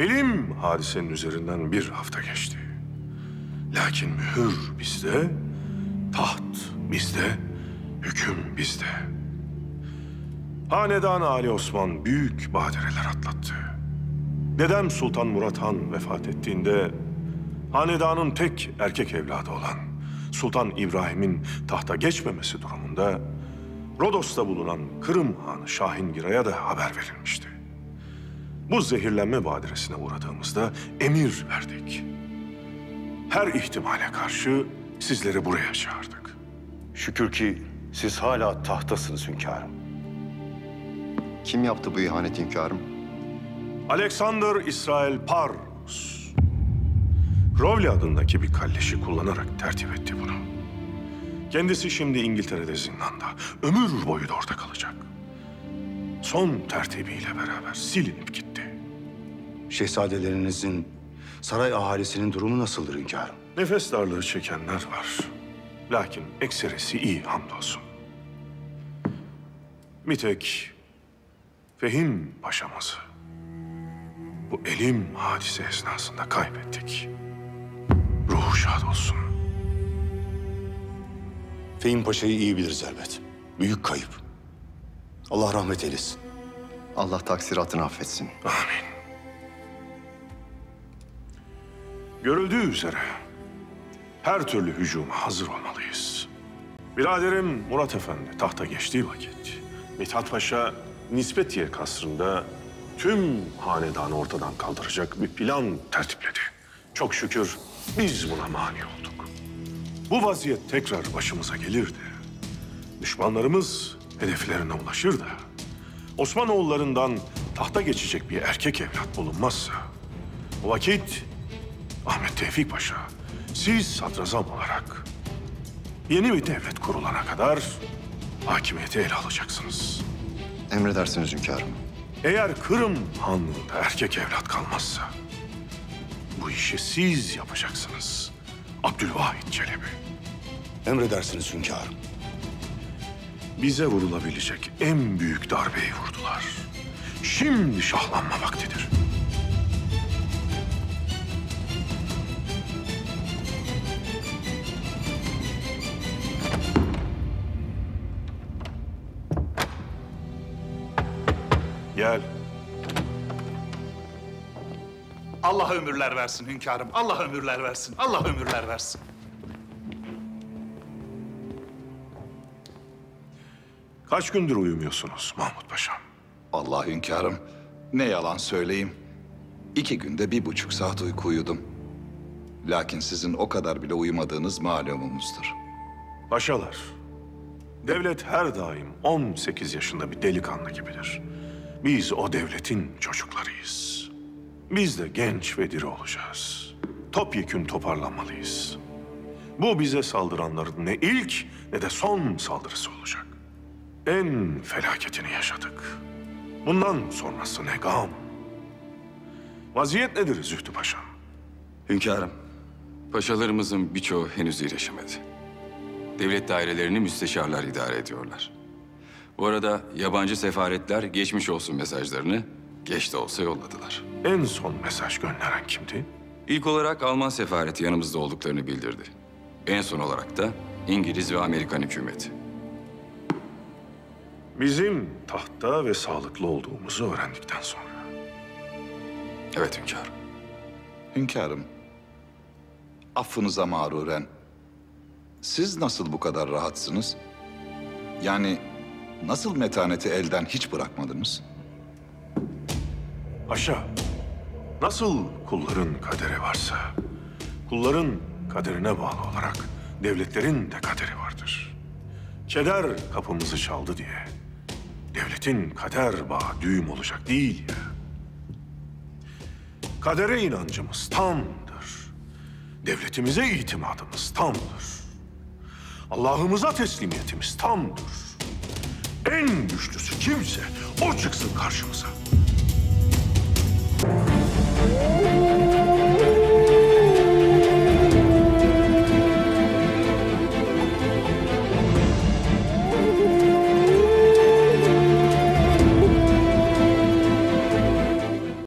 Elim hadisenin üzerinden bir hafta geçti. Lakin mühür bizde, taht bizde, hüküm bizde. Hanedan Ali Osman büyük badireler atlattı. Dedem Sultan Murat Han vefat ettiğinde hanedanın tek erkek evladı olan Sultan İbrahim'in tahta geçmemesi durumunda Rodos'ta bulunan Kırım Hanı Şahingira'ya da haber verilmişti. Bu zehirlenme badiresine uğradığımızda emir verdik. Her ihtimale karşı sizleri buraya çağırdık. Şükür ki siz hala tahtasınız hünkârım. Kim yaptı bu ihaneti hünkârım? Alexander İsrail Parus. Crowley adındaki bir kalleşi kullanarak tertip etti bunu. Kendisi şimdi İngiltere'de zindanda. Ömür boyu da orada kalacak. Son tertibiyle beraber silinip gitti. Şehzadelerinizin, saray ahalisinin durumu nasıldır hünkârım? Nefes darlığı çekenler var. Lakin ekserisi iyi hamdolsun. Bir tek Fehim Paşa'mızı bu elim hadise esnasında kaybettik. Ruhu şad olsun. Fehim Paşa'yı iyi biliriz elbet. Büyük kayıp. Allah rahmet eylesin. Allah taksiratını affetsin. Amin. Görüldüğü üzere her türlü hücuma hazır olmalıyız. Biraderim Murat Efendi tahta geçtiği vakit Mithat Paşa Nispetiye kasrında tüm hanedanı ortadan kaldıracak bir plan tertipledi. Çok şükür biz buna mani olduk. Bu vaziyet tekrar başımıza gelirdi. Düşmanlarımız hedeflerine ulaşır da Osmanoğullarından tahta geçecek bir erkek evlat bulunmazsa o vakit Ahmet Tevfik Paşa siz sadrazam olarak yeni bir devlet kurulana kadar hakimiyeti ele alacaksınız. Emredersiniz hünkârım. Eğer Kırım Hanlığı'nda erkek evlat kalmazsa bu işi siz yapacaksınız. Abdülvahit Çelebi. Emredersiniz hünkârım. Bize vurulabilecek en büyük darbeyi vurdular. Şimdi şahlanma vaktidir. Gel. Allah ömürler versin hünkârım. Allah ömürler versin. Allah ömürler versin. Kaç gündür uyumuyorsunuz Mahmut Paşam? Allah hünkârım. Ne yalan söyleyeyim. İki günde bir buçuk saat uyku uyudum. Lakin sizin o kadar bile uyumadığınız malumumuzdur. Paşalar, devlet her daim 18 yaşında bir delikanlı gibidir. Biz o devletin çocuklarıyız. Biz de genç ve diri olacağız. Topyekün toparlanmalıyız. Bu bize saldıranların ne ilk ne de son saldırısı olacak. En felaketini yaşadık. Bundan sonrası ne gam. Vaziyet nedir Zühtü Paşam? Hünkârım, paşalarımızın birçoğu henüz iyileşemedi. Devlet dairelerini müsteşarlar idare ediyorlar. Bu arada yabancı sefaretler geçmiş olsun mesajlarını geç de olsa yolladılar. En son mesaj gönderen kimdi? İlk olarak Alman sefareti yanımızda olduklarını bildirdi. En son olarak da İngiliz ve Amerikan hükümeti. Bizim tahtta ve sağlıklı olduğumuzu öğrendikten sonra. Evet hünkârım. Hünkârım, affınıza mağruren, siz nasıl bu kadar rahatsınız? Yani nasıl metaneti elden hiç bırakmadınız? Paşa, nasıl kulların kaderi varsa, kulların kaderine bağlı olarak devletlerin de kaderi vardır. Keder kapımızı çaldı diye devletin kader bağı düğüm olacak değil ya. Kadere inancımız tamdır. Devletimize itimadımız tamdır. Allah'ımıza teslimiyetimiz tamdır. En güçlüsü kimse o çıksın karşımıza.